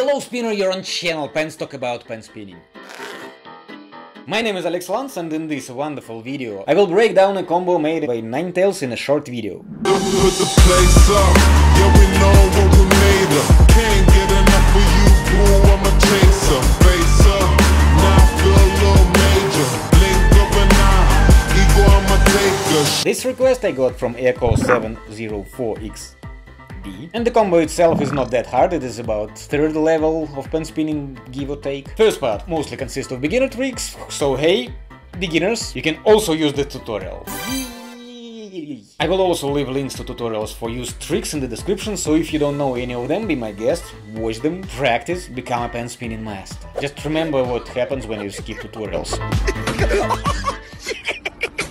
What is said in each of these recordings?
Hello spinner, you're on channel Pen Stock about pen spinning. My name is Alex Lantz and in this wonderful video I will break down a combo made by Ninetales in a short video. This request I got from Echo 704XD and the combo itself is not that hard, it is about third level of pen spinning give or take. First part mostly consists of beginner tricks, so hey, beginners, you can also use the tutorial. I will also leave links to tutorials for used tricks in the description, so if you don't know any of them, be my guest, watch them, practice, become a pen spinning master. Just remember what happens when you skip tutorials.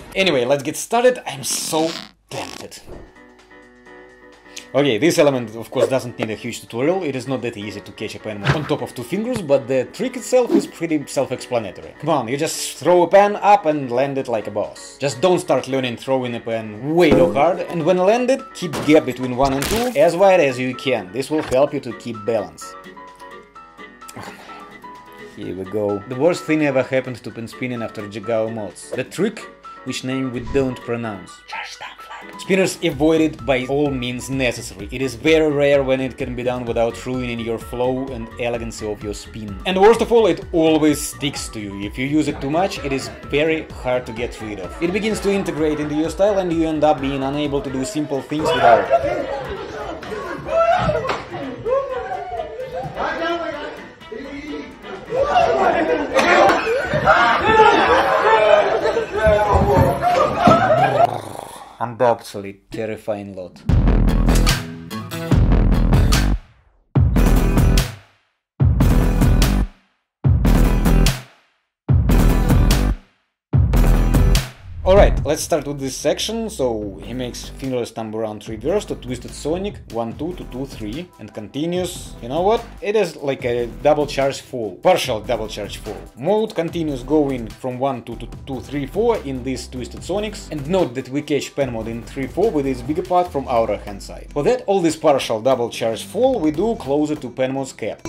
anyway, let's get started, I'm so tempted. Okay, this element of course doesn't need a huge tutorial, it is not that easy to catch a pen on top of two fingers, but the trick itself is pretty self-explanatory. Come on, you just throw a pen up and land it like a boss. Just don't start learning throwing a pen way too hard, and when landed, keep gap between 1 and 2 as wide as you can, this will help you to keep balance. Here we go. The worst thing ever happened to pen spinning after Jigao mods. The trick, which name we don't pronounce. Spinners avoid it by all means necessary. It is very rare when it can be done without ruining your flow and elegancy of your spin. And worst of all, it always sticks to you. If you use it too much, it is very hard to get rid of. It begins to integrate into your style and you end up being unable to do simple things without it. Undoubtedly terrifying lot. Let's start with this section. So he makes fingerless thumb around reverse to twisted sonic 1 2 to 2 3 and continues. You know what? It is like a double charge full, partial double charge full. Mod continues going from 1 2 to 2 3 4 in these twisted sonics and note that we catch pen mod in 3 4 with its bigger part from outer hand side. For that all this partial double charge full we do closer to pen mod's cap.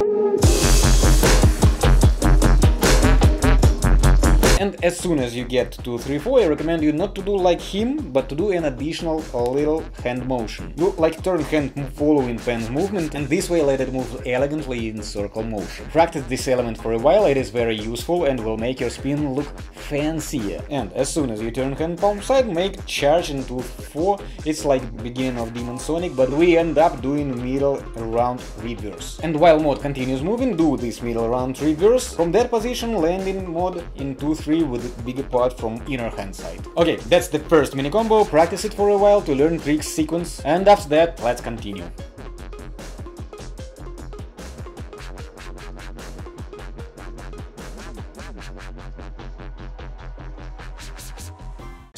And as soon as you get to 3-4, I recommend you not to do like him, but to do an additional little hand motion. You like turn hand following pen's movement, and this way let it move elegantly in circle motion. Practice this element for a while, it is very useful and will make your spin look fancier. And as soon as you turn hand palm side, make charge into 4, it's like beginning of Demon Sonic, but we end up doing middle round reverse. And while mod continues moving, do this middle round reverse, from that position landing mod in 2-3 with a bigger part from inner hand side. Okay, that's the first mini combo, practice it for a while to learn tricks sequence, and after that, let's continue.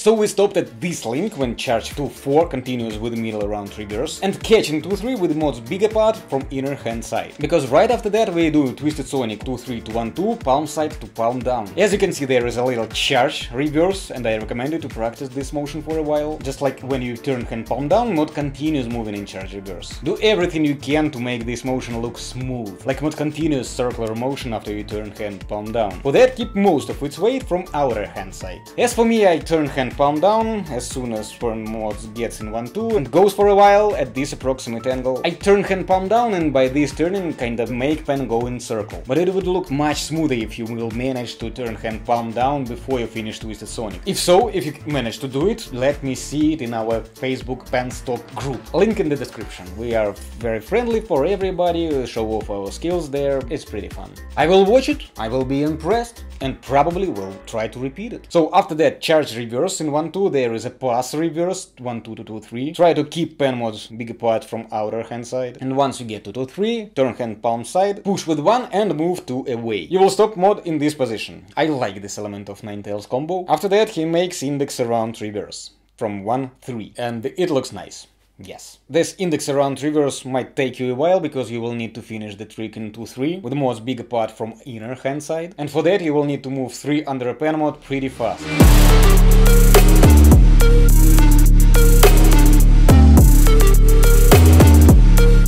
So we stopped at this link when charge 2-4 continues with the middle round triggers and catching 2-3 with mod's bigger part from inner hand side. Because right after that we do Twisted Sonic 2-3 to 1-2, palm side to palm down. As you can see there is a little charge reverse and I recommend you to practice this motion for a while. Just like when you turn hand palm down, mod continues moving in charge reverse. Do everything you can to make this motion look smooth, like mod continues circular motion after you turn hand palm down. For that keep most of its weight from outer hand side. As for me I turn hand palm down as soon as turn mods gets in 1-2 and goes for a while at this approximate angle. I turn hand palm down and by this turning kinda make pen go in circle. But it would look much smoother if you will manage to turn hand palm down before you finish Twisted Sonic. If so, if you manage to do it, let me see it in our Facebook pen Penstock group. Link in the description. We are very friendly for everybody, show off our skills there, it's pretty fun. I will watch it, I will be impressed and probably will try to repeat it. So after that charge reverse in 1-2 there is a pass reverse 1-2 to 2-3. Try to keep pen mod's big part from outer hand side. And once you get to 2-3, turn hand palm side, push with 1 and move to away. You will stop mod in this position. I like this element of Ninetales combo. After that he makes index around reverse from 1-3 and it looks nice. Yes. This index around reverse might take you a while because you will need to finish the trick in 2-3 with the most bigger part from inner hand side and for that you will need to move 3 under a pen mod pretty fast.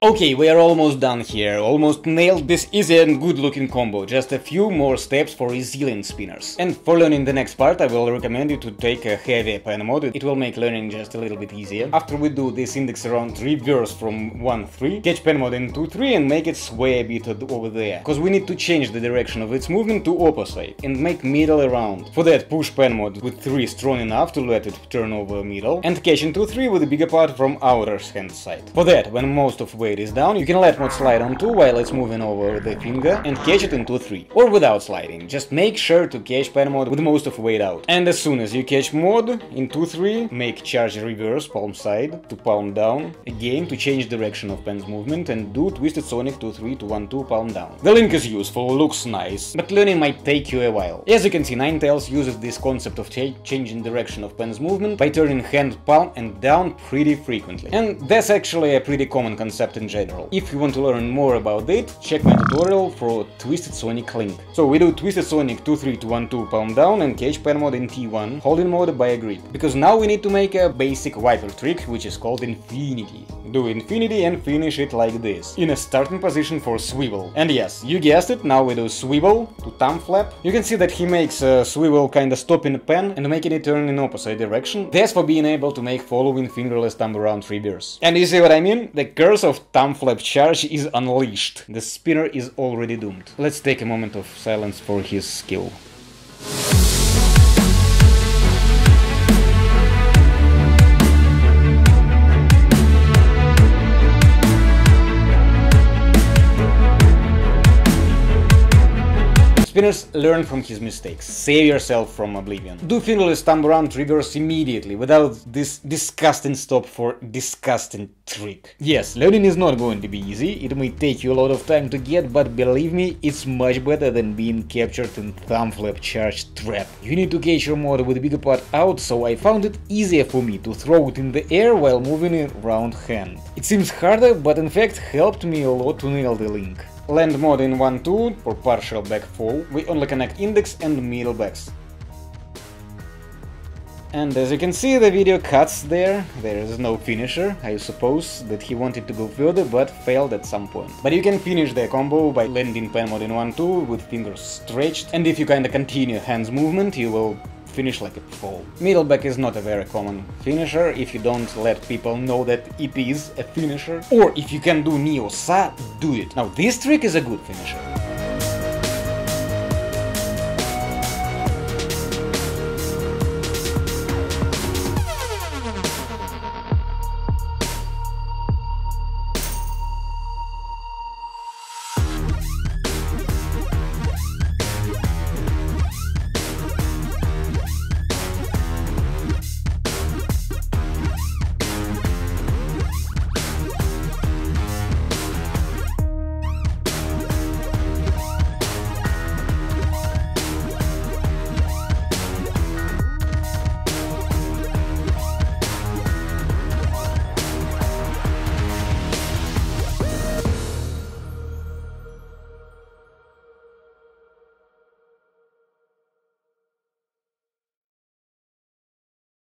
Okay, we are almost done here, almost nailed this easy and good looking combo, just a few more steps for resilient spinners. And for learning the next part I will recommend you to take a heavy pen mod, it will make learning just a little bit easier. After we do this index around reverse from 1-3, catch pen mod in 2-3 and make it sway a bit over there, cause we need to change the direction of its movement to opposite and make middle around. For that push pen mod with 3 strong enough to let it turn over middle and catch in 2-3 with a bigger part from outer hand side. For that, when most of is down, you can let mod slide on 2 while it's moving over the finger and catch it in 2-3. Or without sliding, just make sure to catch pen mod with most of weight out. And as soon as you catch mod in 2-3, make charge reverse palm side to palm down, again to change direction of pen's movement and do twisted sonic 2-3 to 1-2 palm down. The link is useful, looks nice, but learning might take you a while. As you can see, Ninetales uses this concept of cha changing direction of pen's movement by turning hand palm and down pretty frequently. And that's actually a pretty common concept in general. If you want to learn more about it, check my tutorial for Twisted Sonic link. So we do Twisted Sonic 2-3 to 1-2 palm down and catch pen mod in T1, holding mod by a grip. Because now we need to make a basic wiper trick, which is called Infinity. Do Infinity and finish it like this, in a starting position for swivel. And yes, you guessed it, now we do swivel to thumb flap. You can see that he makes a swivel kinda stopping the pen and making it turn in opposite direction. That's for being able to make following fingerless thumb around reverse. And you see what I mean? The curse of thumb flap charge is unleashed. The spinner is already doomed. Let's take a moment of silence for his skill. Spinners learn from his mistakes, save yourself from oblivion. Do fingerless thumb around reverse immediately, without this disgusting stop for disgusting trick. Yes, learning is not going to be easy, it may take you a lot of time to get, but believe me, it's much better than being captured in thumb flap charge trap. You need to catch your motor with bigger part out, so I found it easier for me to throw it in the air while moving it around hand. It seems harder, but in fact helped me a lot to nail the link. Land mod in 1-2 for partial back fall, we only connect index and middle backs. And as you can see, the video cuts there, there is no finisher, I suppose that he wanted to go further but failed at some point. But you can finish the combo by landing pen mod in 1-2 with fingers stretched, and if you kinda continue hands movement, you will finish like a pro. Middleback is not a very common finisher if you don't let people know that it is a finisher. Or if you can do NeoSA, do it. Now this trick is a good finisher.